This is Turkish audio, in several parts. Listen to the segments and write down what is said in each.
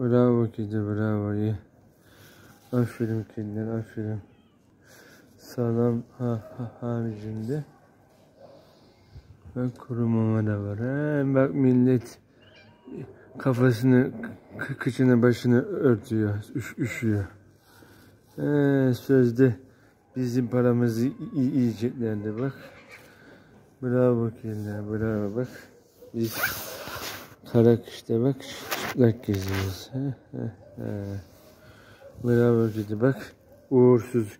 Bravo kedi bravo iyi. Aferin kediler aferin. Sağlam ha, ha haricinde. Bak kuru mama da var. He, bak millet kafasını, kı- kıçını başını örtüyor. Üş, üşüyor. He, sözde bizim paramızı yiyeceklerdi bak. Bravo kediler bravo bak. Biz kara kışta bak çıplak geziyoruz. Bravo kedi bak. Uğursuz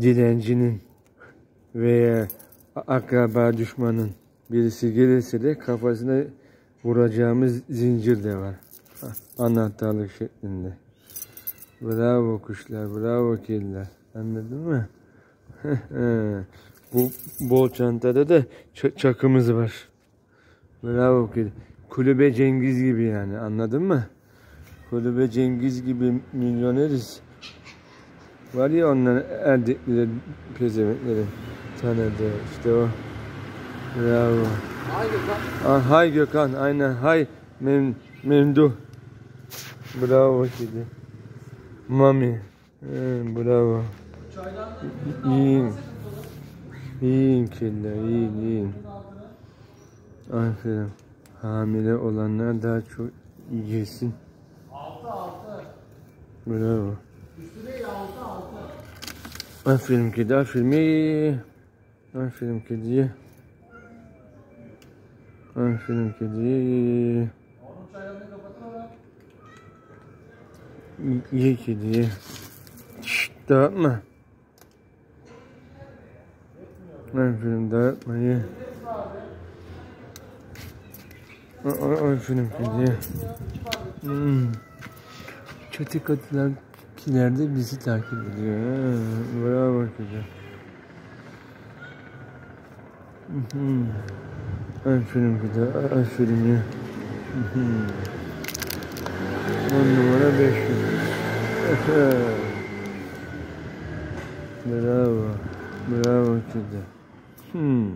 dilencinin veya akraba düşmanın birisi gelirse de kafasına vuracağımız zincir de var. Anahtarlık şeklinde. Bravo kuşlar, bravo kediler. Anladın mı? Bu bol çantada da ça- çakımız var. Bravo kedi. Kulübe Cengiz gibi yani anladın mı? Kulübe Cengiz gibi milyoneriz. Var ya onların erdekleri, pezemekleri tanıdı. İşte o. Bravo. Haydi bak. Ah, hay Gökhan, aynen. Hay Mem Memduh. Bravo kedi. Mami. He, bravo. İyiyim. İyiyim kediler, yiyin, yiyin. Aferin. Hamile olanlar daha çok yesin. altı altı. Bravo. Üstüne ya altı altı. Aferin kedi, aferin. Aferin kediye. Aferin kediye. Ye, ye, ye. Onun çaylarını kapatıyorum. Ye kediye. Şşt, dağıtma. Aferin dağıtma ye. Aferin kediye. Hmm. Çatı katılar de bizi takip ediyor. Ha, bravo. Mhm. Aferin kedi. a- Aferin ya. Mhm. On numara 500. Bravo. Bravo kedi. Hmm.